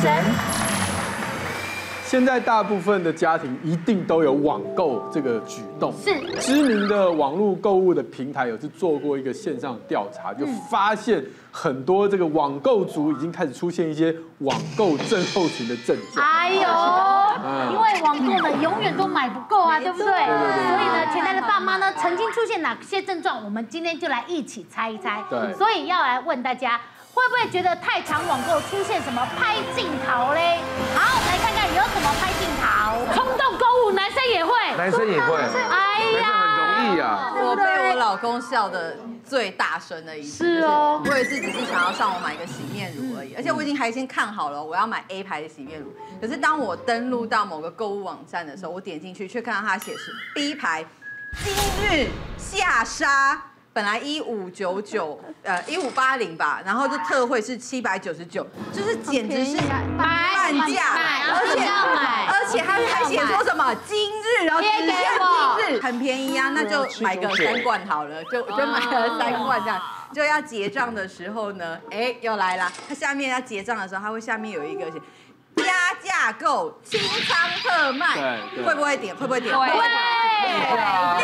神。现在大部分的家庭一定都有网购这个举动。是知名的网络购物的平台有次做过一个线上调查，就发现很多这个网购族已经开始出现一些网购症候群的症状。哎呦，因为网购呢永远都买不够啊，对不对？所以呢，前台的爸妈呢曾经出现哪些症状，我们今天就来一起猜一猜。对所以要来问大家，会不会觉得太常网购出现什么拍镜头嘞？好，来看看有什么拍镜头。冲动购物，男生也会。男生也会，哎男生呀，很容易啊。我被我老公笑的最大声的一次，是哦就是我也是只是想要上网买一个洗面乳而已，而且我已经还先看好了我要买 A 牌的洗面乳，可是当我登录到某个购物网站的时候，我点进去却看到它写是 B 牌，今日下杀。本来一五九九，呃一五八零吧，然后就特惠是七百九十九，就是简直是半价，而且要买而且他还写说什么今日，然后只限今日，很便宜啊，那就买个三罐好了，就就买了三罐这样。就要结账的时候呢，哎，又来了，它下面要结账的时候，它会下面有一个写加价购清仓特卖。对，会不会点？会不会点？会。立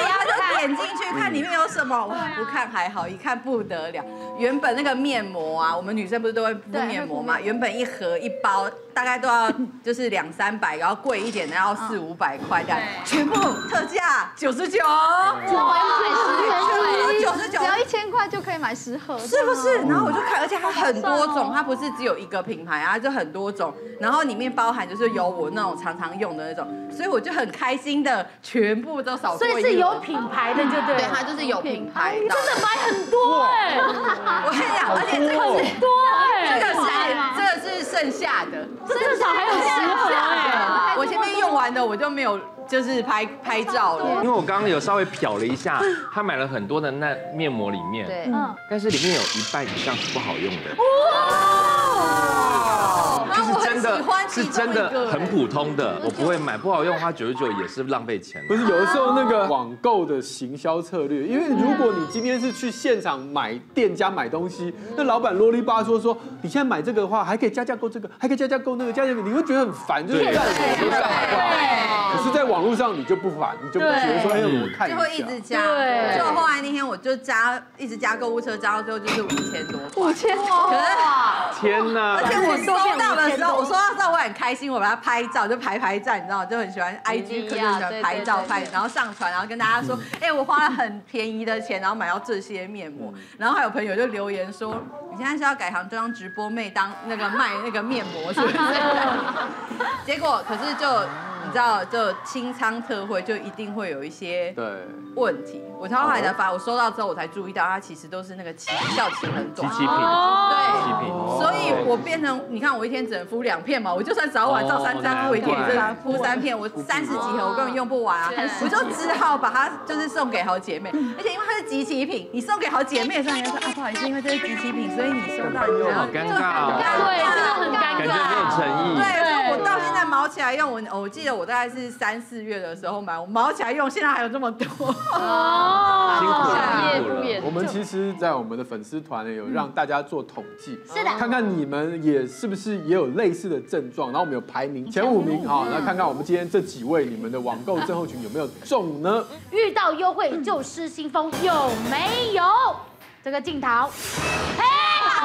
刻就点进去看里面有什么，哇，不看还好，一看不得了。原本那个面膜啊，我们女生不是都会敷面膜嘛？原本一盒一包大概都要就是两三百，然后贵一点的要四五百块这样，全部特价九十九，九十九。只。要一千块就可以买十盒，是不是？然后我就看，而且它很多种，它不是只有一个品牌啊，就很多种。然后里面包含就是有我那种常常用的那种，所以我就很开心的全部都扫过所。以是有品牌的，就对对，了。它就是有品牌的。真的买很多哎，我跟你讲，而且这个是多哎，这个是这个是剩下的，这至少还有十盒哎。我前面用完的我就没有就是拍拍照了。因为我刚刚有稍微瞟了一下，他买了很多的那面膜里面，对，嗯，但是里面有一半以上是不好用的，那我很是真的喜欢是真的很普通的，我不会买，不好用花九十九也是浪费钱。不是，有的时候那个网购的行销策略，因为如果你今天是去现场买店家买东西，那老板啰里吧嗦说，你现在买这个的话，还可以加价购这个，还可以加价购那个，加价购，你会觉得很烦，就是对干什么都上来。可是，在网络上你就不烦，你就不觉得说，哎，我看一就，会一直加。对就后来那天我就加一直加购物车，加到最后就是五千多块。五千可是天哪而！且我收到的时候，我收到之后我很开心，我把它拍照，就排排站，你知道吗？就很喜欢 IG，可能喜欢拍照拍，然后上传，然后跟大家说，哎，我花了很便宜的钱，然后买到这些面膜。然后还有朋友就留言说，你现在是要改行当直播妹，当那个卖那个面膜是不是？结果可是就你知道，就清仓特惠就一定会有一些对，问题。我超海的发，我收到之后我才注意到，它其实都是那个期效期很短。机器品，对所以我变成，你看我一天只能敷两片嘛，我就算早晚照三张敷一天，哦也是敷三片，我三十几盒我根本用不完啊，我就只好把它就是送给好姐妹，而且因为它是集齐品，你送给好姐妹的时候，人家说啊不好意思，因为这是集齐品，所以你收到你好尴尬哦对，真的很尴感觉没有诚意。对，毛起来用，我我记得我大概是三四月的时候买，我毛起来用，现在还有这么多。哦，辛苦了，业辛苦了。我们其实，在我们的粉丝团呢，有让大家做统计，是的看看你们也是不是也有类似的症状，然后我们有排名前五名啊，来看看我们今天这几位你们的网购症候群有没有中呢？遇到优惠就失心疯，有没有？这个镜头，哎，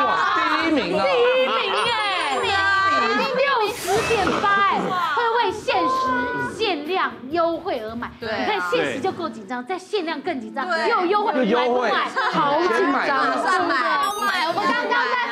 哇，第一名啊！第一名哎，六十点八时限量优惠而买。对啊你看限时就够紧张，再限量更紧张，又优惠，买不买？好紧张，了算买买。我们刚刚在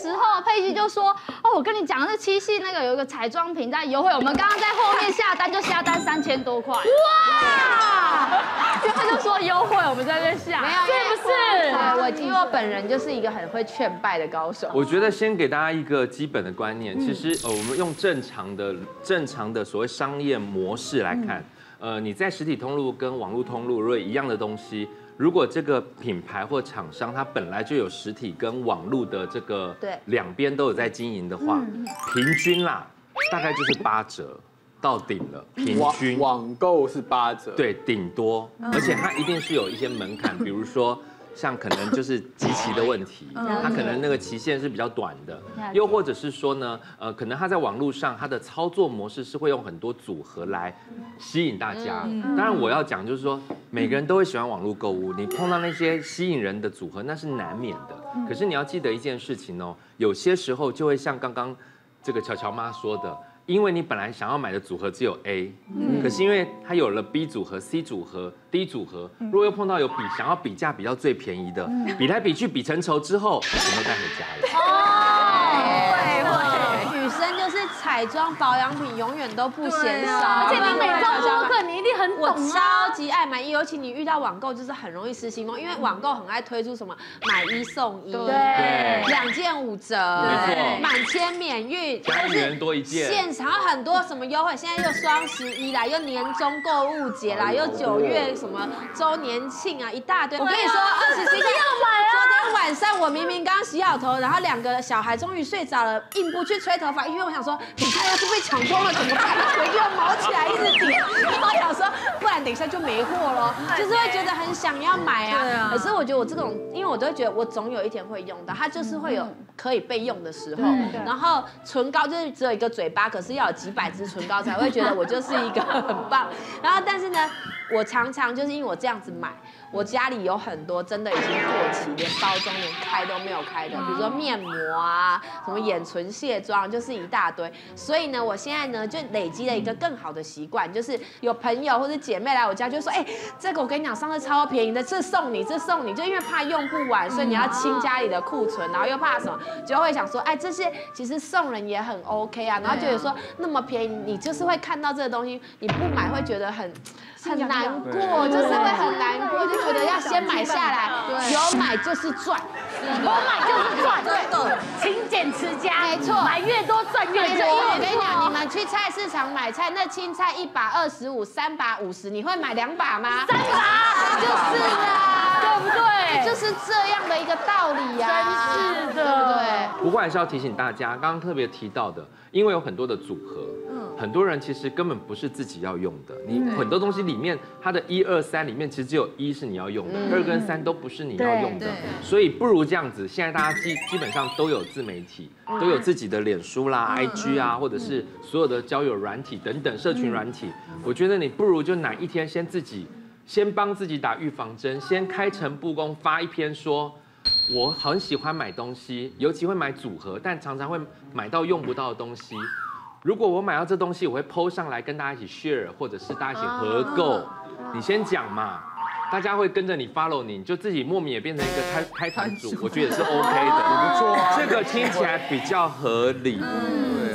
时候，佩姬就说：“哦，我跟你讲，那七夕那个有一个彩妆品在优惠，我们刚刚在后面下单就下单三千多块。”哇！就他就说优惠，我们在那边下，是不是？对，我因为我本人就是一个很会劝败的高手。我觉得先给大家一个基本的观念，其实呃，我们用正常的、正常的所谓商业模式来看，呃，你在实体通路跟网络通路如果一样的东西，如果这个品牌或厂商它本来就有实体跟网络的这个对。两边都有在经营的话，平均啦，大概就是八折到顶了，平网均。网购是八折，，对，顶多，而且它一定是有一些门槛，比如说像可能就是集齐的问题，它可能那个期限是比较短的，又或者是说呢，呃，可能它在网络上它的操作模式是会用很多组合来吸引大家。当然我要讲就是说，每个人都会喜欢网络购物，你碰到那些吸引人的组合那是难免的。可是你要记得一件事情哦，有些时候就会像刚刚这个乔乔妈说的。因为你本来想要买的组合只有 A，可是因为它有了 B 组合、C 组合、D 组合，如果又碰到有比想要比价比较最便宜的，比来比去比成仇之后，全都带回家了。彩妆保养品永远都不嫌少，而且你美妆播客，你一定很懂我超级爱买衣，尤其你遇到网购就是很容易失心疯，因为网购很爱推出什么买一送一，对，两件五折，没错，满千免运，加一元多一件，现场很多什么优惠，现在又双十一啦，又年终购物节啦，又九月什么周年庆啊，一大堆。我跟你说，二十七要买啊！昨天晚上我明明刚洗好头，然后两个小孩终于睡着了，硬不去吹头发，因为我想说。你看，要是被抢光了怎么办？回去要毛起来，一直顶。我想说，不然等一下就没货了，就是会觉得很想要买啊。可是我觉得我这种，因为我都会觉得我总有一天会用到，它就是会有可以备用的时候。然后唇膏就是只有一个嘴巴，可是要有几百支唇膏才会觉得我就是一个很棒。然后但是呢，我常常就是因为我这样子买。我家里有很多真的已经过期，连包装连开都没有开的，比如说面膜啊，什么眼唇卸妆，就是一大堆。所以呢，我现在呢就累积了一个更好的习惯，就是有朋友或者姐妹来我家，就说：“哎，这个我跟你讲，上次超便宜的，这送你，这送你。”就因为怕用不完，所以你要清家里的库存，然后又怕什么，就会想说：“哎，这些其实送人也很 OK 啊。”然后觉得说那么便宜，你就是会看到这个东西，你不买会觉得很。很难过，就是会很难过，就觉得要先买下来，有买就是赚，有买就是赚，对，勤俭持家，没错，买越多赚越多。因为我跟你讲，你们去菜市场买菜，那青菜一把二十五，三把五十，你会买两把吗？三把，就是啊，对不对？就是这样的一个道理呀，真是的，对不对？不过还是要提醒大家，刚刚特别提到的，因为有很多的组合。很多人其实根本不是自己要用的，你很多东西里面，它的一二三里面其实只有一是你要用的，二跟三都不是你要用的，所以不如这样子，现在大家基基本上都有自媒体，都有自己的脸书啦、IG 啊，或者是所有的交友软体等等社群软体，我觉得你不如就哪一天先自己先帮自己打预防针，先开诚布公发一篇说，我很喜欢买东西，尤其会买组合，但常常会买到用不到的东西。如果我买到这东西，我会 PO 上来跟大家一起 share，或者是大家一起合购。你先讲嘛，大家会跟着你 follow 你，就自己莫名也变成一个开开团主，我觉得也是 OK 的，不错啊。这个听起来比较合理。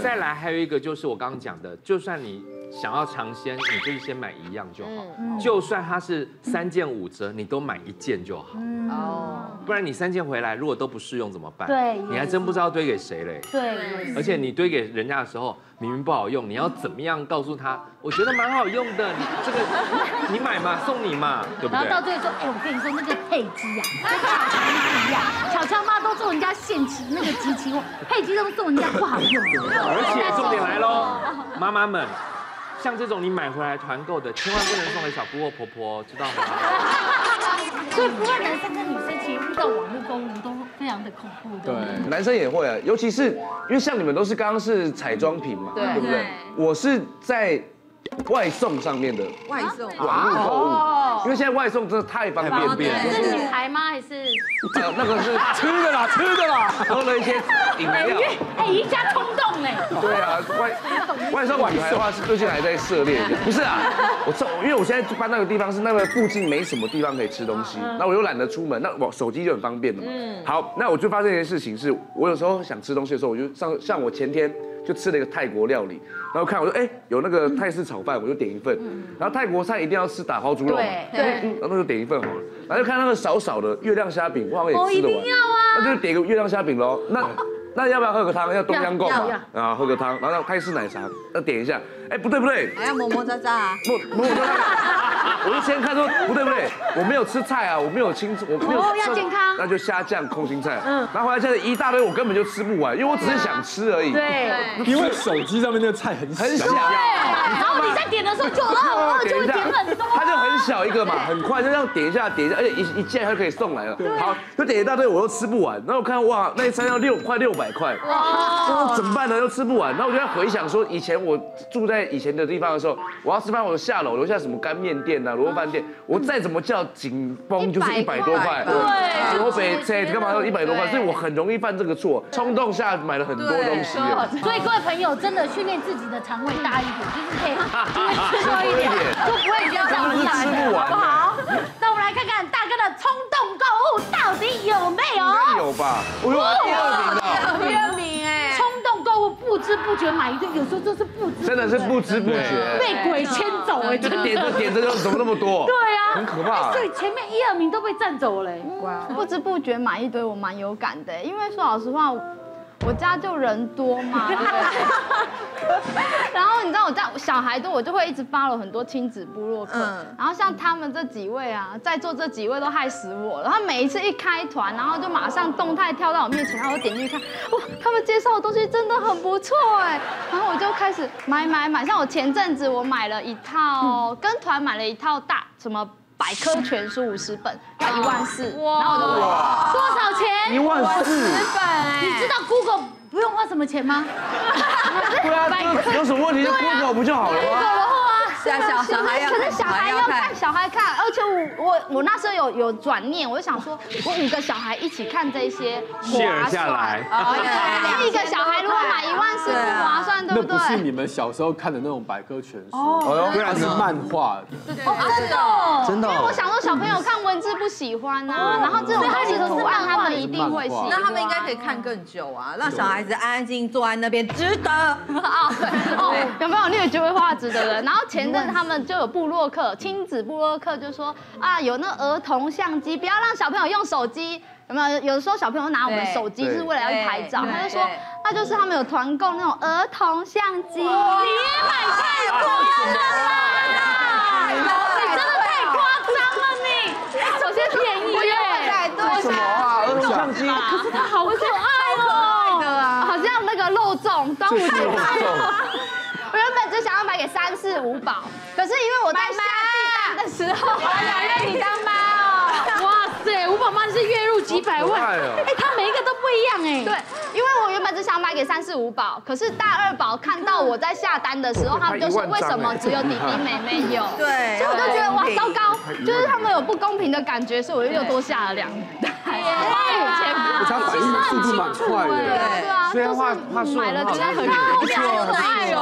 再来还有一个就是我刚刚讲的，就算你。想要尝鲜，你就是先买一样就好。就算它是三件五折，你都买一件就好。哦，不然你三件回来，如果都不适用怎么办？对，你还真不知道堆给谁嘞。对，而且你堆给人家的时候，明明不好用，你要怎么样告诉他？我觉得蛮好用的，你这个 你买嘛，送你嘛，对不对？然后到最后说，哎，我跟你说那个配机啊，跟巧巧妈一样，巧巧妈都送人家现期那个机器货，配机都送人家不好用。而且重点来喽，妈妈们。像这种你买回来团购的，千万不能送给小姑或婆婆，知道吗？所以不论男生跟女生，其实遇到网络购物都非常的恐怖。对，男生也会啊，尤其是因为像你们都是刚刚是彩妆品嘛，对不对？我是在外送上面的外送网络购物，因为现在外送真的太方便了。是女孩吗？还是？呃，那个是吃的啦，吃的啦，喝了一些饮料。哎，一下冲动哎。对啊，外外送女孩的话是最近还在涉猎。不是啊，我这因为我现在搬那个地方是那个附近没什么地方可以吃东西，那我又懒得出门，那我手机就很方便了嘛。嗯。好，那我就发现一件事情，是我有时候想吃东西的时候，我就上像我前天就吃了一个泰国料理，然后看我说哎有那个泰式炒饭，我就点一份。然后泰国菜一定要吃打抛猪肉嘛，对，然后那就点一份好了。然后就看那个少少的月亮虾饼，我好像也吃得完，那就点个月亮虾饼喽。那那要不要喝个汤？要冬阴功嘛？啊，喝个汤，然后泰式奶茶，要点一下。哎，不对不对，还要么么喳喳啊？么么喳喳。我就先看说不对不对，我没有吃菜啊，我没有清，我没有哦要健康那就虾酱空心菜。嗯，然后回来现在一大堆，我根本就吃不完，因为我只是想吃而已。对，因为手机上面那个菜很很小。然后你在点的时候就饿饿就会点很多，它就很小一个嘛，很快就这样点一下点一下，而且一一件它就可以送来了。好，就点一大堆，我都吃不完。然后我看哇，那一餐要六快六百块，哇，怎么办呢？又吃不完。然后我就在回想说，以前我住在以前的地方的时候，我要吃饭，我就下楼楼下什么干面店呐、卤肉饭店，我再怎么叫紧绷就是一百多块，对我北这干嘛要一百多块？所以我很容易犯这个错，冲动下买了很多东西。所以各位朋友真的训练自己的肠胃大一点，就是可以 吃多一点，就不会比较想真的是吃不完好不好？那我们来看看大哥的冲动购物到底有没有？有吧？我有第二名了。第二名知不觉买一堆，有时候就是不知，真的是不知不觉，被鬼牵走哎，这个。点着点着就怎么那么多？对啊，很可怕。所以前面一二名都被占走了。不知不觉买一堆，我蛮有感的，因为说老实话。我家就人多嘛，对不对？然后你知道我家小孩多，我就会一直发了很多亲子部落客。然后像他们这几位啊，在座这几位都害死我了。他每一次一开团，然后就马上动态跳到我面前，然后我点进去看，哇，他们介绍的东西真的很不错哎。然后我就开始买买买，像我前阵子我买了一套，跟团买了一套大什么。百科全书五十本要一万四，然后我就多少钱？一万四本。你知道 Google 不用花什么钱吗？对啊，有什么问题就 Google 不就好了吗？小小小孩要，可是小孩要看，小孩看，而且我我我那时候有有转念，我就想说，我五个小孩一起看这些划下来，一个小孩如果买 一万是不划算，对不对？那不是你们小时候看的那种百科全书，哦，那是漫画的，真的，真的。因为我想说小朋友看文字不喜欢啊，然后这种东西图案他们一定会喜欢，那他们应该可以看更久啊，让小孩子安安静静坐在那边，值得。啊，哦，有没有？略觉会画值得的？然后前。他们就有部落客，亲子部落客就说啊，有那儿童相机，不要让小朋友用手机，有没有？有的时候小朋友拿我们手机是为了要去拍照，他就说，那就是他们有团购那种儿童相机。你也买太多了啦，你真的太夸张了你。首先便宜耶，为什么啊？儿童相机，可是它好可爱哦，好像那个肉粽，端午节 我原本只想要买给三四五宝，可是因为我在下订单的时候，我想让你当妈哦。哇塞，五宝妈是月入几百万，哎，它每一个都不一样哎。对，因为我原本只想买给三四五宝，可是大二宝看到我在下单的时候，他们就说为什么只有弟弟妹妹有？对，所以我就觉得哇，糟糕，就是他们有不公平的感觉，所以我又多下了两单。他反应速度蛮快的，对啊，虽然话话说买了很很不错，可爱哦。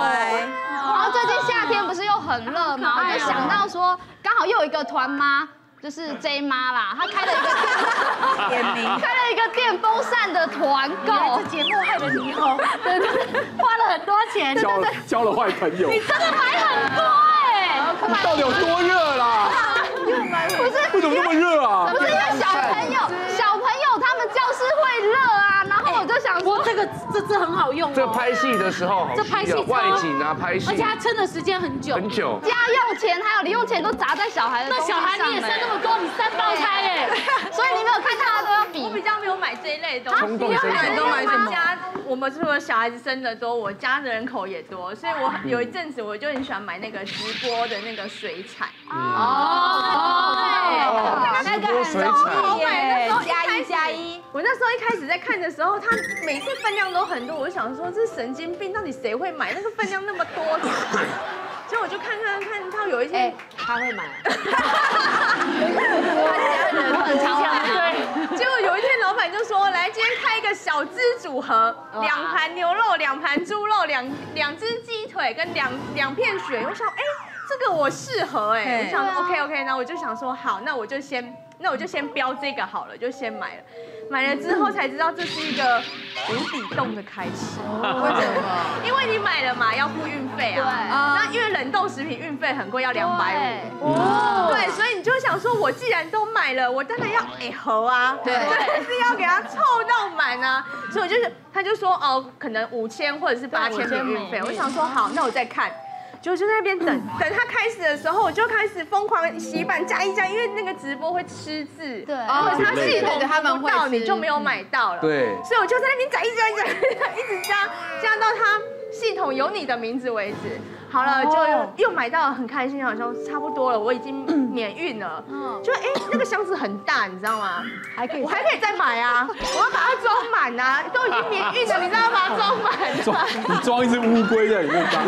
然后最近夏天不是又很热嘛，我就想到说，刚好又有一个团妈，就是 J 妈啦，她开了一个 点名，开了一个电风扇的团购。这节目害了你哦，对对，花了很多钱，交了交了坏朋友。你真的买很多哎，你到底有多热啦？不是，为什么那么热啊？不是因为小朋友，小朋友他们教室会热啊，然后我就想说这个这这很好用，这拍戏的时候，这拍戏外景啊，拍戏，而且它撑的时间很久，很久，家用钱还有零用钱都砸在小孩的，那小孩你也生那么多，你三胞胎哎，所以你没有看大家都要比，我比较没有买这一类的东西，冲动谁都买什么？家我们除了小孩子生的多，我家的人口也多，所以我有一阵子我就很喜欢买那个直播的那个水彩，哦，对，那个水彩。耶，加一加一。我那时候一开始在看的时候，它每次分量都很多，我就想说这神经病，到底谁会买那个分量那么多？所以我就看看看到有一天他会买，他家人很常对。结果有一天老板就说，来今天开一个小资组合，两盘牛肉，两盘猪肉，两两只鸡腿跟两两片鳕。我想，哎，这个我适合哎，我想 OK OK，那我就想说好，那我就先。那我就先标这个好了，就先买了。买了之后才知道这是一个无底洞的开始。为什么？因为你买了嘛，要付运费啊。那因为冷冻食品运费很贵，要两百五。对，所以你就想说，我既然都买了，我当然要哎合啊。对，是要给它凑到满啊。所以我就是，他就说哦，可能五千或者是八千的运费。我想说好，那我再看。就就在那边等 等他开始的时候，我就开始疯狂洗版加一加，因为那个直播会吃字，对。哦，他系统他们到你就没有买到了，对。所以我就在那边加一加一加，一直加加到他系统有你的名字为止。好了，就又买到了，很开心，好像差不多了，我已经免运了。就哎，那个箱子很大，你知道吗？还可以，我还可以再买啊！我要把它装满啊！都已经免运了，你知道把它装满。装你装一只乌龟在里面装，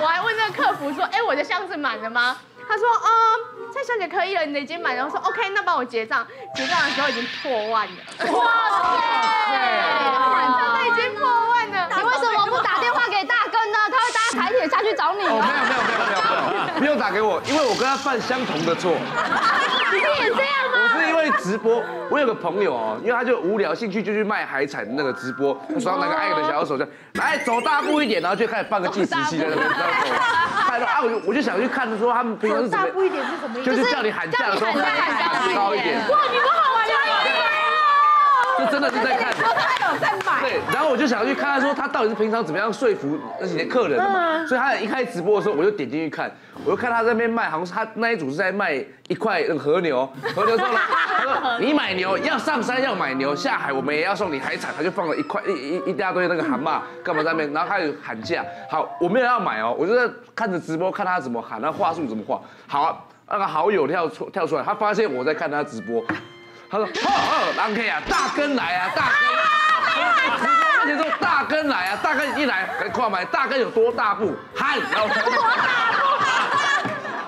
我还问那个客服说：“哎，我的箱子满了吗？”他说：“嗯，蔡小姐可以了，你的已经满了。”我说：“OK，那帮我结账。”结账的时候已经破万了。哇塞！真的已经破万了。你为什么不打电话给大根呢？他会搭台铁下去找你哦，没有啊。没有没有没有没有，不用打给我，因为我跟他犯相同的错。你也这样吗？我是因为直播，我有个朋友哦，因为他就无聊，兴趣就去卖海产那个直播，他手上拿个爱的小手就来走大步一点，然后就开始放个计时器在那边，然后走，看到啊，我就我就想去看说他们平常是怎么，一点是什么意思？就是叫你喊价的时候喊高一点，哇，你们好玩呀！就真的是在看。说他有在买，对，然后我就想要去看，他说他到底是平常怎么样说服那些客人的嘛。所以他一开直播的时候，我就点进去看，我就看他在那边卖，好像是他那一组是在卖一块那个和牛，和牛说了，他说你买牛要上山要买牛，下海我们也要送你海产，他就放了一块一一一大堆那个蛤蟆干嘛在那边，然后他有喊价，好，我没有要买哦，我就在看着直播看他怎么喊，他话术怎么画，好啊，那个好友跳出跳出来，他发现我在看他直播。他说：“ 哦哦，狼 K 啊，大根来啊，大根！”而且说大根来啊，大根一来，来快买大根有多大步，喊，然后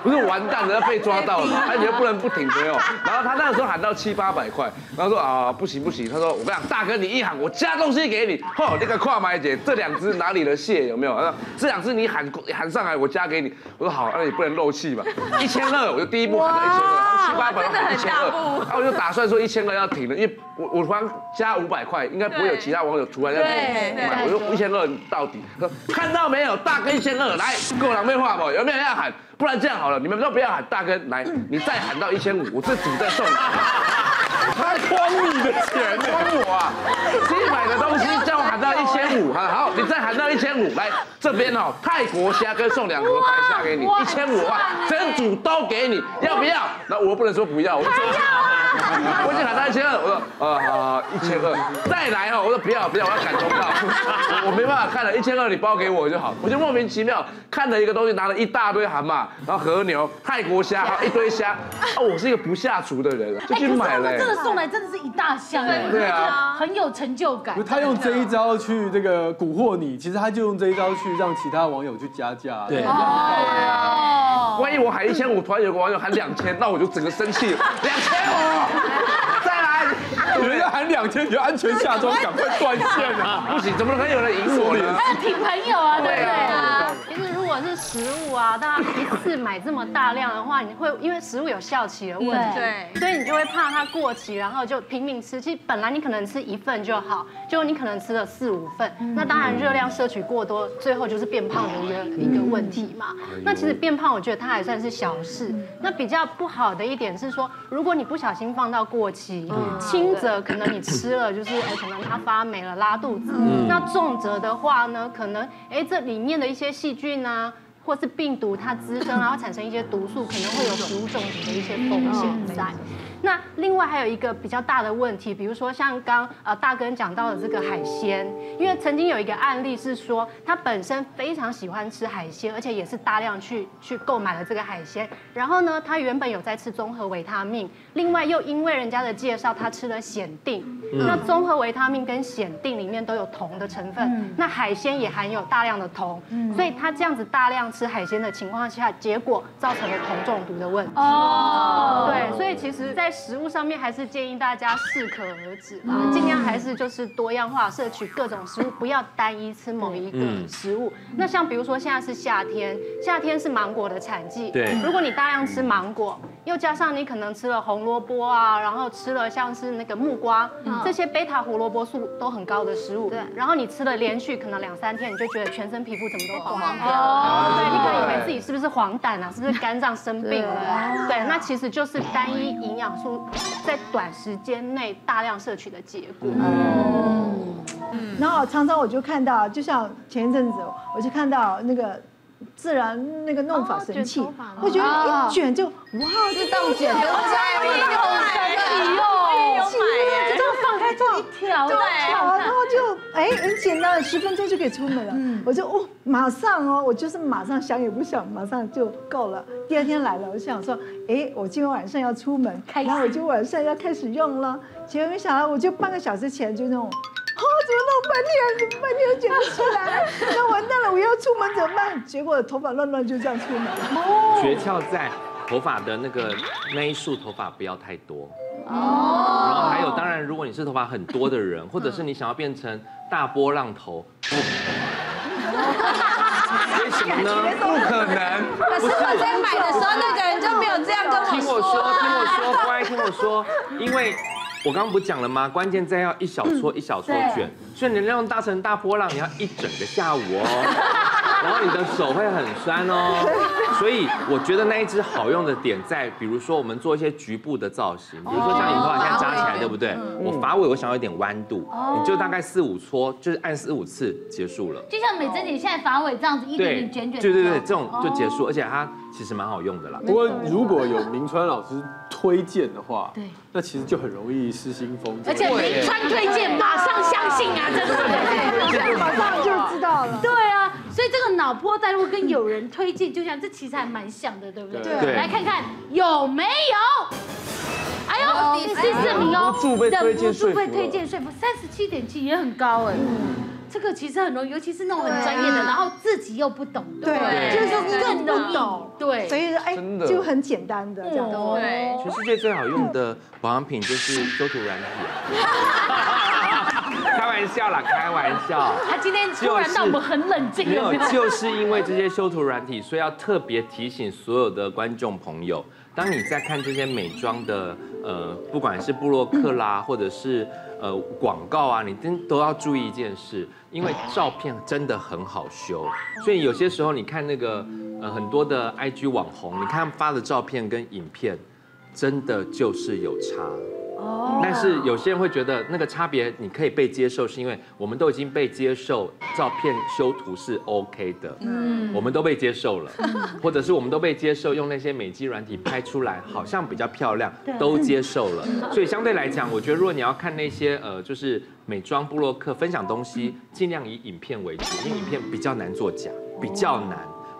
不是完蛋了，要被抓到了，哎，你又不能不挺着哦。然后他那个时候喊到七八百块，然后说啊不行不行，他说我跟你讲，大哥你一喊我加东西给你，嚯那个跨买姐这两只哪里的蟹有没有？他说这两只你喊喊上来我加给你，我说好，那你不能漏气吧？一千二，我就第一步喊到一千二，然后七八百喊一千二，然后我就打算说一千二要停了，因为我我突然加五百块，应该不会有其他网友突然要买，我就一千二到底。看到没有，大哥一千二，来够狼狈话不？有没有人要喊？不然这样好了，你们都不要喊大哥，来，你再喊到一千五，我这组再送你。他光你的钱呢？帮我啊！新买的东西叫我喊到一千五，好，好，你再喊到一千五，来这边哦，泰国虾跟送两盒白虾给你，一千五啊，整组都给你，要不要？那我不能说不要，我说我已经喊他一千二，我说呃好一千二，再来哦，我说不要不要，我要赶通告，我没办法看了，一千二你包给我就好，我就莫名其妙看了一个东西，拿了一大堆蛤蟆，然后和牛、泰国虾，还 有一堆虾，啊，我是一个不下厨的人，就去买了。这个送来真的是一大箱哎，对啊，很有成就感。他用这一招去这个蛊惑你，其实他就用这一招去让其他网友去加价。对。哦，万一我喊一千五，突然有个网友喊两千，那我就整个生气。了，两千五，再来，有人要喊两千，你就安全下装，赶快断线啊！不行，怎么可能有人赢我呢？还有挺朋友啊，对不对？啊，是食物啊，大家一次买这么大量的话，你会因为食物有效期的问题，对所以你就会怕它过期，然后就拼命吃。其实本来你可能吃一份就好，结果你可能吃了四五份，那当然热量摄取过多，最后就是变胖的一个一个问题嘛。那其实变胖，我觉得它还算是小事。那比较不好的一点是说，如果你不小心放到过期，轻则可能你吃了就是哎可能它发霉了拉肚子，那重则的话呢，可能哎这里面的一些细菌啊。或是病毒它滋生，然后产生一些毒素，可能会有食物中毒的一些风险在。那另外还有一个比较大的问题，比如说像刚呃大哥讲到的这个海鲜，因为曾经有一个案例是说，他本身非常喜欢吃海鲜，而且也是大量去去购买了这个海鲜。然后呢，他原本有在吃综合维他命，另外又因为人家的介绍，他吃了显定。那综合维他命跟显定里面都有铜的成分，那海鲜也含有大量的铜，所以他这样子大量吃海鲜的情况下，结果造成了铜中毒的问题。哦，对，所以其实，在食物上面还是建议大家适可而止啦，尽量还是就是多样化摄取各种食物，不要单一吃某一个食物。那像比如说现在是夏天，夏天是芒果的产季，对。如果你大量吃芒果，又加上你可能吃了红萝卜啊，然后吃了像是那个木瓜，这些贝塔胡萝卜素都很高的食物，对，然后你吃了连续可能两三天，你就觉得全身皮肤怎么都黄黄的，哦对，你可能以为自己是不是黄疸啊，是不是肝脏生病了？对，那其实就是单一营养素在短时间内大量摄取的结果。嗯。然后常常我就看到，就像前一阵子我就看到那个自然那个弄法神器，我觉得一卷就哇，自动卷，对，就这样放开这一条，对，然后就哎很简单，十分钟就可以出门了。我就哦，马上哦，我就是马上想也不想，马上就够了。第二天来了，我想说，哎，我今天晚上要出门，然后我就晚上要开始用了。结果没想到，我就半个小时前就那种，哦，怎么弄半天，怎么半天都卷不出来？那完蛋了，我要出门怎么办？结果头发乱乱就这样出门了。诀窍在头发的那个那一束头发不要太多。哦。然后还有，当然，如果你是头发很多的人，或者是你想要变成大波浪头，为什么呢？不可能。可是我在买的时候，那个人就没有这样跟我听我说，听我说，乖，听我说，因为。我刚刚不讲了吗？关键在要一小撮一小撮卷，所以你那种大成大波浪，你要一整个下午哦，然后你的手会很酸哦。所以我觉得那一支好用的点在，比如说我们做一些局部的造型，比如说像你头发现在扎起来，对不对？我发尾我想要一点弯度，你就大概四五搓，就是按四五次结束了。就像美珍姐现在发尾这样子一点点卷卷，对对对，这种就结束，而且它其实蛮好用的啦。不过如果有明川老师推荐的话，对，那其实就很容易失心疯。而且明川推荐，马上相信啊，真的，马上就知道了。对啊，所以这个脑波带路跟有人推荐，就像这其实还蛮像的，对不对？对。来看看有没有？哎呦，第四名哦，忍不住被推荐说服，三十七点七也很高哎。这个其实很容易，尤其是那种很专业的，然后自己又不懂的，对，就是更不懂，对，所以哎，就很简单的这样。对，全世界最好用的保养品就是修图软体。开玩笑啦，开玩笑。他今天突然让我们很冷静。没有，就是因为这些修图软体，所以要特别提醒所有的观众朋友，当你在看这些美妆的，呃，不管是布洛克啦，或者是。呃，广告啊，你真都要注意一件事，因为照片真的很好修，所以有些时候你看那个呃很多的 IG 网红，你看发的照片跟影片，真的就是有差。哦，但是有些人会觉得那个差别你可以被接受，是因为我们都已经被接受照片修图是 OK 的，嗯，我们都被接受了，或者是我们都被接受用那些美肌软体拍出来好像比较漂亮，都接受了，所以相对来讲，我觉得如果你要看那些呃就是美妆部落客分享东西，尽量以影片为主，因为影片比较难作假，比较难。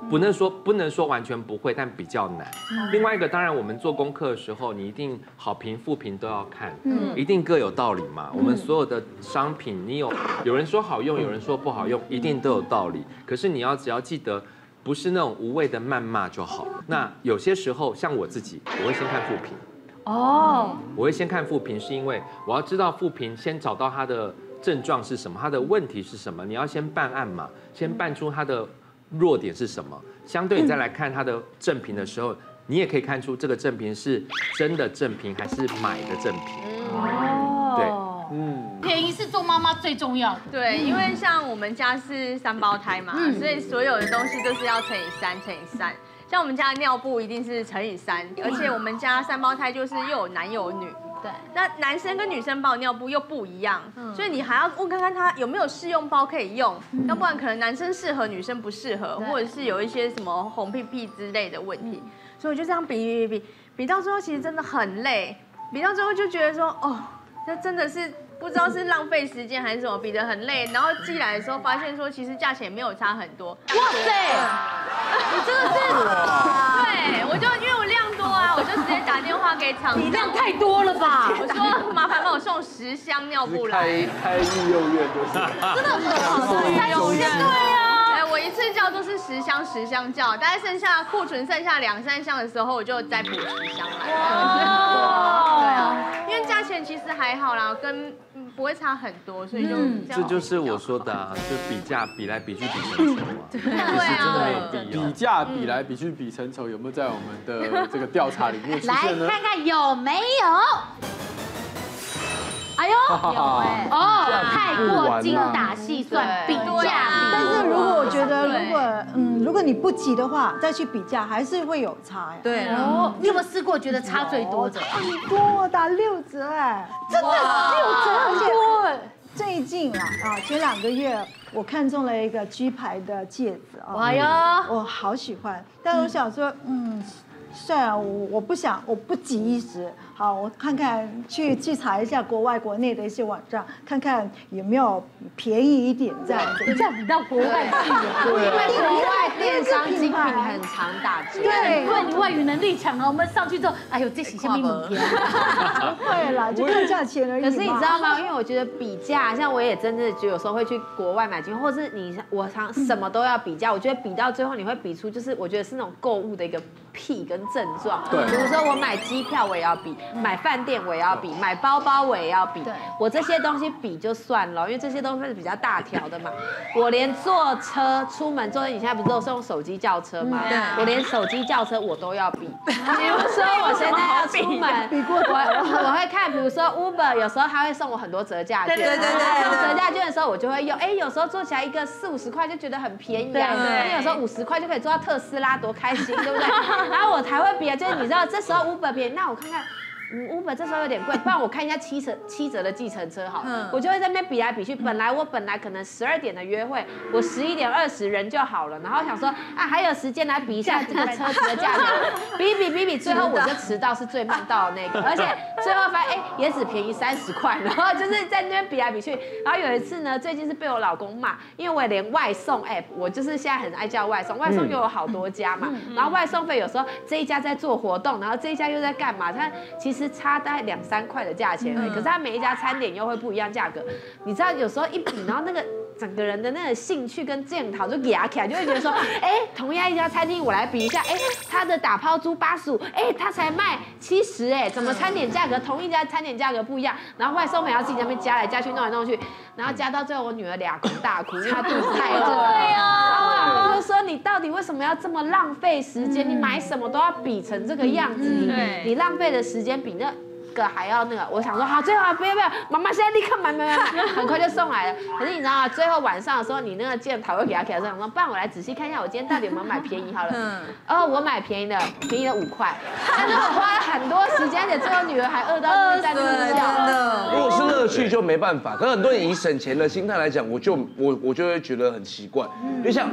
不能说不能说完全不会，但比较难。另外一个，当然我们做功课的时候，你一定好评、负评都要看，嗯一定各有道理嘛。我们所有的商品，你有有人说好用，有人说不好用，一定都有道理。可是你要只要记得，不是那种无谓的谩骂就好。那有些时候，像我自己，我会先看负评。哦，我会先看负评，是因为我要知道负评，先找到它的症状是什么，它的问题是什么。你要先办案嘛，先办出它的。弱点是什么？相对你再来看它的正品的时候，你也可以看出这个正品是真的正品还是买的正品。哦，对，嗯，便宜是做妈妈最重要的。对，因为像我们家是三胞胎嘛，所以所有的东西都是要乘以三，乘以三。像我们家的尿布一定是乘以三，而且我们家三胞胎就是又有男又有女。对，那男生跟女生包尿布又不一样，所以你还要问看看他有没有试用包可以用，要不然可能男生适合，女生不适合，或者是有一些什么红屁屁之类的问题，所以我就这样比比比比，比到最后其实真的很累，比到最后就觉得说，哦，那真的是不知道是浪费时间还是什么，比得很累，然后寄来的时候发现说，其实价钱也没有差很多。哇塞，你真的是，对我就因为我量。我就直接打电话给厂商，你量太多了吧？我说麻烦帮我送十箱尿布来。开开育幼院就是，真的很好，开幼院对啊。哎，我一次叫都是十箱十箱叫，大概剩下库存剩下两三箱的时候，我就再补十箱来。对啊，因为价钱其实还好啦，跟。不会差很多，所以就这就是我说的，啊，就比价比来比去比成丑啊，对啊，比价比来比去比成仇，有没有在我们的这个调查里面出现呢？来看看有没有。哎呦，有哎，哦，太过精打细算，比价。但是如果我觉得，如果嗯，如果你不急的话，再去比价，还是会有差哎。对哦，你有没有试过觉得差最多的？很多，打六折哎，真的六折很多。最近啊，啊，啊，前两个月我看中了一个 G 牌的戒指啊，哎呦，我好喜欢，但是我想说，嗯，算了，我我不想，我不急一时。好，我看看去去查一下国外国内的一些网站，看看有没有便宜一点这样子。这样你到国外去，因为国外电商精品很常打折。对，因为你外语能力强啊，我们上去之后，哎呦，这是什么物件？不会啦，就看价钱而已。可是你知道吗？因为我觉得比价，像我也真的就有时候会去国外买金，或者是你我常什么都要比价。我觉得比到最后，你会比出就是我觉得是那种购物的一个癖跟症状。对，比如说我买机票我也要比。买饭店我也要比，买包包我也要比。对，我这些东西比就算了，因为这些东西是比较大条的嘛。我连坐车出门，坐你现在不是都是用手机叫车吗？对。我连手机叫车我都要比。比如说 我现在要出门，比过我我会看，比如说 Uber 有时候他会送我很多折价券，对对对送折价券的时候我就会用。哎，有时候坐起来一个四五十块就觉得很便宜啊。对。有时候五十块就可以坐到特斯拉，多开心，对不对？然后我才会比啊，就是你知道这时候 Uber 便宜，那我看看。嗯，Uber 这时候有点贵，不然我看一下七折七折的计程车好，我就会在那边比来比去。本来我本来可能十二点的约会，我十一点二十人就好了，然后想说啊还有时间来比一下这个车子的价格，比比比比，最后我就迟到是最慢到的那个，而且最后发现哎也只便宜三十块，然后就是在那边比来比去。然后有一次呢，最近是被我老公骂，因为我连外送 app，我就是现在很爱叫外送，外送又有好多家嘛，然后外送费有时候这一家在做活动，然后这一家又在干嘛？他其实。是差大概两三块的价钱，可是它每一家餐点又会不一样价格。你知道有时候一比，然后那个整个人的那个兴趣跟健讨就压起来，就会觉得说，哎，同样一家餐厅，我来比一下，哎，他的打抛猪八十五，哎，他才卖七十，哎，怎么餐点价格同一家餐点价格不一样？然后外送还要自己那边加来加去，弄来弄去，然后加到最后，我女儿俩哭大哭，因为她肚子太饿。对啊，然后我就说，你到底为什么要这么浪费时间？你买什么都要比成这个样子，你你浪费的时间。比那个还要那个，我想说好，最后不要不要，妈妈现在立刻买买买，很快就送来了。可是你知道吗？最后晚上的时候，你那个箭头又给他给他说，不然我来仔细看一下，我今天到底有没有买便宜好了。嗯。哦，我买便宜的，便宜的五块，但是我花了很多时间，而且最后女儿还饿到在那边叫。如果是乐趣就没办法，可是很多人以省钱的心态来讲，我就我我就会觉得很奇怪，就像。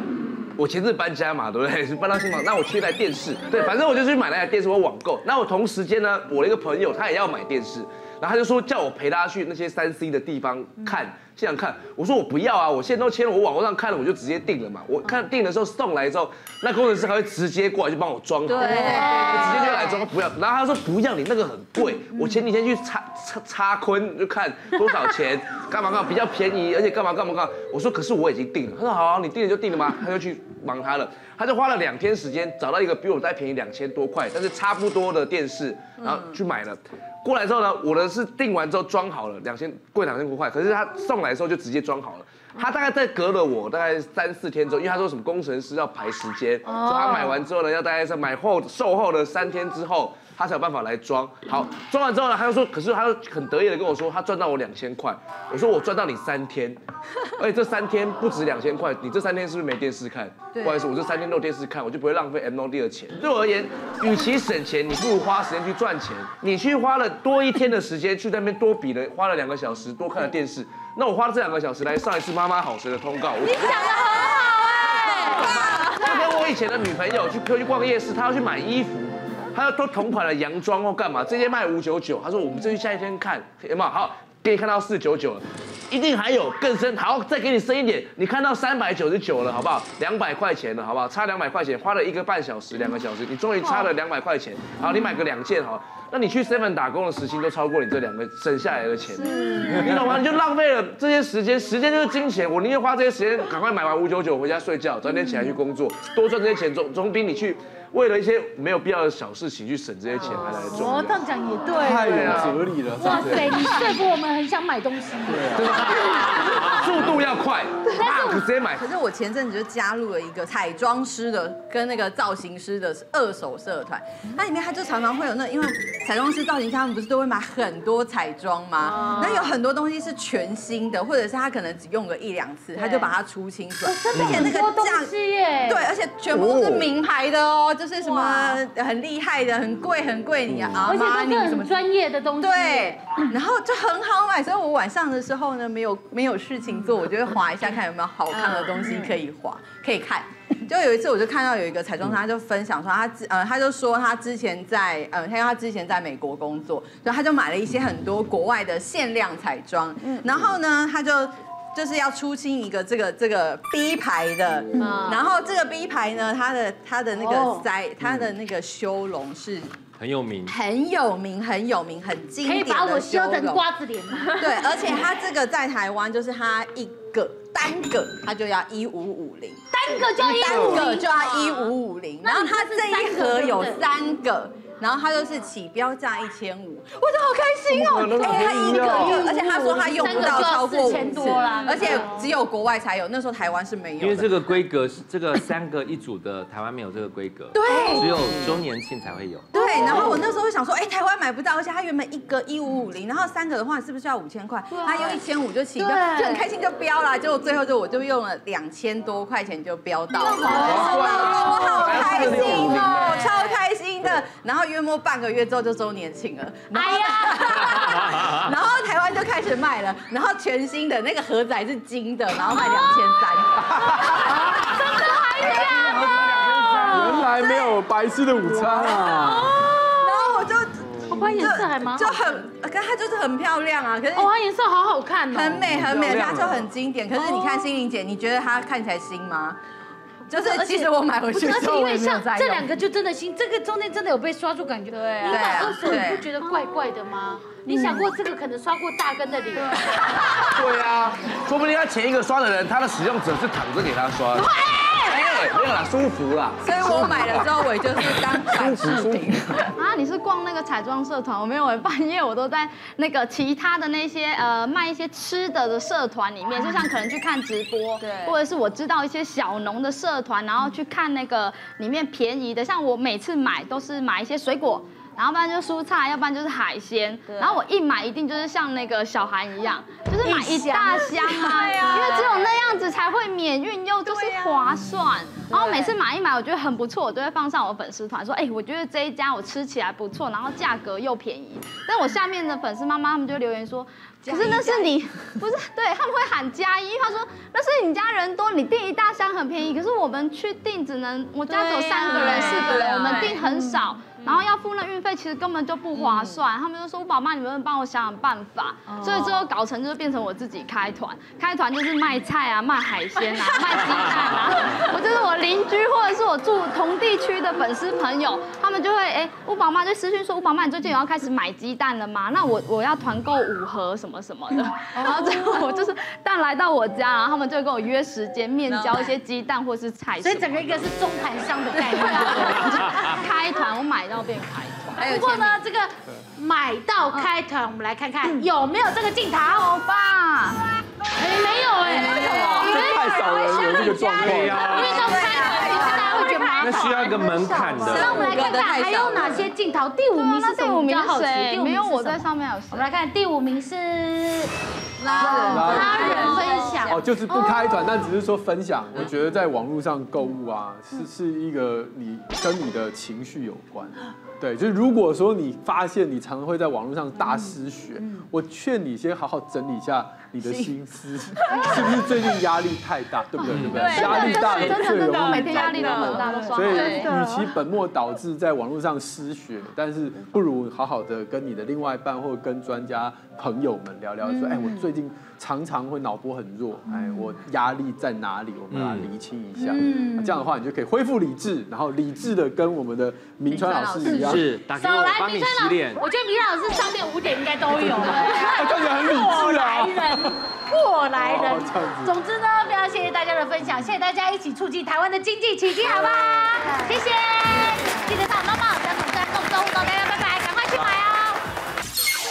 我前次搬家嘛，对不对？搬到新房，那我缺台电视，对，反正我就去买那台电视，我网购。那我同时间呢，我的一个朋友他也要买电视，然后他就说叫我陪他去那些三 C 的地方看。现场看，我说我不要啊，我现在都签了，我网络上看了，我就直接订了嘛。我看订的时候送来之后，那工程师还会直接过来就帮我装好，对，直接就来装，不要。然后他说不要，你那个很贵。我前几天去插插插坤就看多少钱，干嘛干嘛比较便宜，而且干嘛干嘛干嘛。我说可是我已经订了。他说好，啊你订了就订了吗？他就去忙他了，他就花了两天时间找到一个比我再便宜两千多块，但是差不多的电视，然后去买了。过来之后呢，我的是订完之后装好了，两千贵两千多块，可是他送来的时候就直接装好了。他大概在隔了我大概三四天之后，因为他说什么工程师要排时间，所以他买完之后呢，要大概在买后售后的三天之后。他才有办法来装好，装完之后呢，他又说，可是他又很得意的跟我说，他赚到我两千块。我说我赚到你三天，而 且这三天不止两千块，你这三天是不是没电视看？不好意思，我这三天都有电视看，我就不会浪费 M O D 的钱。对我而言，与其省钱，你不如花时间去赚钱。你去花了多一天的时间去那边多比了，花了两个小时多看了电视，那我花了这两个小时来上一次妈妈好神的通告。你讲的很好哎。我跟我以前的女朋友去去逛夜市，她要去买衣服。他要都同款的洋装或干嘛？这件卖五九九，他说我们这去下一天看，有没有？好，给你看到四九九了，一定还有更深。好，再给你深一点，你看到三百九十九了，好不好？两百块钱了，好不好？差两百块钱，花了一个半小时、两个小时，你终于差了两百块钱。好，你买个两件，好，那你去 seven 打工的时薪都超过你这两个省下来的钱，你懂吗？你就浪费了这些时间，时间就是金钱，我宁愿花这些时间赶快买完五九九回家睡觉，早点起来去工作，多赚这些钱总总比你去。为了一些没有必要的小事情去省这些钱，还来做。哦，这样讲也对，太有哲理了。哇塞，你说服我们很想买东西。对速度要快，但是直接买。可是我前阵子就加入了一个彩妆师的跟那个造型师的二手社团，那里面他就常常会有那，因为彩妆师、造型师他们不是都会买很多彩妆吗？那有很多东西是全新的，或者是他可能只用个一两次，他就把它出清出来。真的很多东西耶。对，而且全部都是名牌的哦。就是什么很厉害的、很贵、很贵，你啊，而且都是很专业的东西。对，然后就很好买，所以我晚上的时候呢，没有没有事情做，我就会划一下看有没有好看的东西可以划，可以看。就有一次，我就看到有一个彩妆师，他就分享说，他之呃，他就说他之前在呃，他因为他之前在美国工作，所以他就买了一些很多国外的限量彩妆，然后呢，他就就是要出清一个这个这个 B 牌的，然后这个 B 牌呢，它的它的那个腮，它的那个修容是很有名，很有名，很有名，很经典的可以把我修成容。瓜子脸吗？对，而且它这个在台湾就是它一个单个，它就要一五五零，单个就一单五个就要一五五零，然后它这一盒有三个。然后他就是起标价一千五，我觉得好开心哦！哎，他一个月，而且他说他用不到超过五千次多啦而且只有国外才有，那时候台湾是没有。因为这个规格是这个三个一组的，台湾没有这个规格，对只有周年庆才会有。对，然后我那时候就想说，哎，台湾买不到，而且他原本一个一五五零，然后三个的话是不是要五千块？他用一千五就起标，对就很开心就标了。结果最后就我就用了两千多块钱就标到了，我好开心哦，超开心的。然后约莫半个月之后就周年庆了，哎呀，然后台湾就开始卖了，然后全新的那个盒子还是金的，然后卖两千三。真的还假的？原来没有白吃的午餐啊！然后我就我发现颜色还蛮就很，可是它就是很漂亮啊，可是哦，它颜色好好看哦，很美很美，它就很经典。可是你看心灵姐，你觉得它看起来新吗？就是其实我买回去而之后我且因为像。这两个就真的新，这个中间真的有被刷住感觉。对啊你买二手你不觉得怪怪的吗？你想过这个可能刷过大根的脸？对啊，说不定他前一个刷的人，他的使用者是躺着给他刷没有啦，舒服啦。所以我买了之后，我就是当展示品。啊，你是逛那个彩妆社团？我没有，我半夜我都在那个其他的那些呃卖一些吃的的社团里面，就像可能去看直播，对或者是我知道一些小农的社团，然后去看那个里面便宜的，像我每次买都是买一些水果。然后不然就蔬菜，要不然就是海鲜。然后我一买一定就是像那个小韩一样，就是买一大箱啊，因为只有那样子才会免运又就是划算。然后每次买一买，我觉得很不错，我都会放上我粉丝团说，哎，我觉得这一家我吃起来不错，然后价格又便宜。但我下面的粉丝妈妈他们就留言说。可是那是你，不是对他们会喊加一，他说那是你家人多，你订一大箱很便宜。可是我们去订只能我家只有三个人、四个人，我们订很少，然后要付那运费，其实根本就不划算。他们就说吴宝妈，你们帮我想想办法。所以最后搞成就是变成我自己开团，开团就是卖菜啊、卖海鲜啊、卖鸡蛋啊。我就是我邻居或者是我住同地区的粉丝朋友，他们就会哎，吴宝妈就私讯说吴宝妈，你最近有要开始买鸡蛋了吗？那我我要团购五盒什么什么的。然后最后我就是蛋来到我家，然后他们就跟我约时间面交一些鸡蛋或是菜。所以整个一个是中盘商的概念。开团，我买到变开团。不过呢，这个买到开团，我们来看看有没有这个镜头。好吧，哎，没有哎，为什么？因为太少人有这个状况对呀因为都开团，大家会觉得麻烦。那需要一个门槛那。我们来看看还有哪些镜头。第五名是什么？那第五名比较好奇是谁？第五名没有我在。上面有谁？我们来看第五名是拉拉人分享。哦，就是不开团，但只是说分享。我觉得在网络上购物啊，是是一个你跟你的情绪有关。对，就是如果说你发现你常常会在网络上大失血，我劝你先好好整理一下你的心思，是不是最近压力太大，对不对？对不对？压力大的最容易每天压力都很大，所以，与其本末倒置在网络上失血，但是不如好好的跟你的另外一半或者跟专家朋友们聊聊，说，哎，我最近常常会脑波很弱，哎，我压力在哪里？我们把它厘清一下。那这样的话，你就可以恢复理智，然后理智的跟我们的明川老师一样，是打给少来，我帮你明川老洗脸师，。我觉得明川老师上面五点应该都有。看起来很理智啊。过来人。总之呢，非常谢谢大家的分享，谢谢大家一起促进台湾的经济奇迹，好不好？谢谢，记得到猫猫小总站动动互动，大家拜拜，赶快去买哦。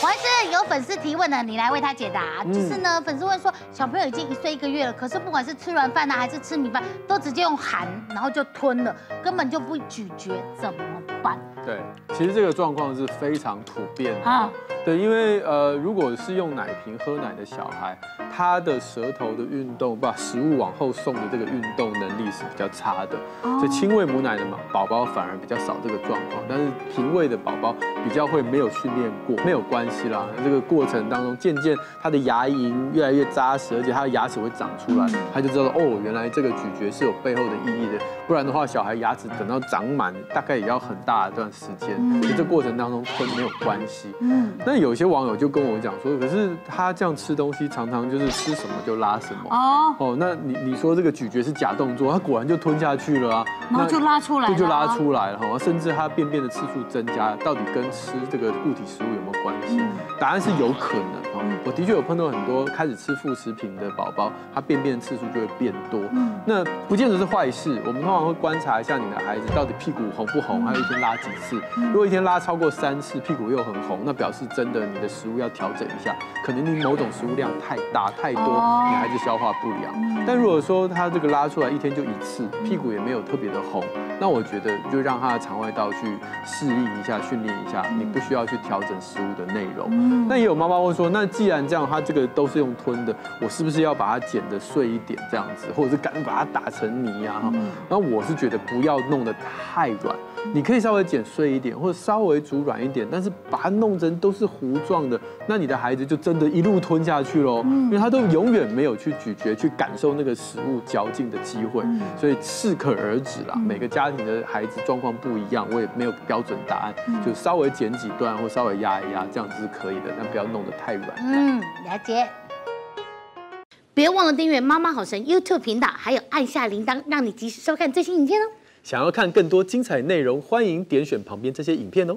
黄医师有粉丝提问呢，你来为他解答。就是呢，粉丝问说，小朋友已经一岁一个月了，可是不管是吃软饭呢，还是吃米饭，都直接用含，然后就吞了，根本就不咀嚼，怎么办？对，其实这个状况是非常普遍的。对，因为呃，如果是用奶瓶喝奶的小孩，他的舌头的运动，把食物往后送的这个运动能力是比较差的，所以亲喂母奶的嘛，宝宝反而比较少这个状况。但是平喂的宝宝比较会没有训练过，没有关系啦。这个过程当中，渐渐他的牙龈越来越扎实，而且他的牙齿会长出来，他就知道哦，原来这个咀嚼是有背后的意义的。不然的话，小孩牙齿等到长满，大概也要很大一段时间。所以这过程当中吞没有关系。嗯，那。有些网友就跟我讲说，可是他这样吃东西，常常就是吃什么就拉什么。哦哦，那你你说这个咀嚼是假动作，他果然就吞下去了啊，然后就拉出来，就就拉出来了哈，甚至他便便的次数增加，到底跟吃这个固体食物有没有关系？答案是有可能。我的确有碰到很多开始吃副食品的宝宝，他便便次数就会变多。那不见得是坏事。我们通常会观察一下你的孩子到底屁股红不红，还有一天拉几次。如果一天拉超过三次，屁股又很红，那表示真的你的食物要调整一下，可能你某种食物量太大太多，你还是消化不良。但如果说他这个拉出来一天就一次，屁股也没有特别的红，那我觉得就让他的肠胃道去适应一下，训练一下，你不需要去调整食物的内容。那也有妈妈问说，那既然这样，他这个都是用吞的，我是不是要把它剪得碎一点这样子，或者是赶紧把它打成泥啊？哈，那我是觉得不要弄得太软，你可以稍微剪碎一点，或者稍微煮软一点，但是把它弄成都是糊状的，那你的孩子就真的一路吞下去喽，因为他都永远没有去咀嚼、去感受那个食物嚼劲的机会，所以适可而止啦。每个家庭的孩子状况不一样，我也没有标准答案，就稍微剪几段或稍微压一压，这样子是可以的，但不要弄得太软。嗯。了解，别忘了订阅妈妈好神 YouTube 频道，还有按下铃铛，让你及时收看最新影片哦。想要看更多精彩内容，欢迎点选旁边这些影片哦。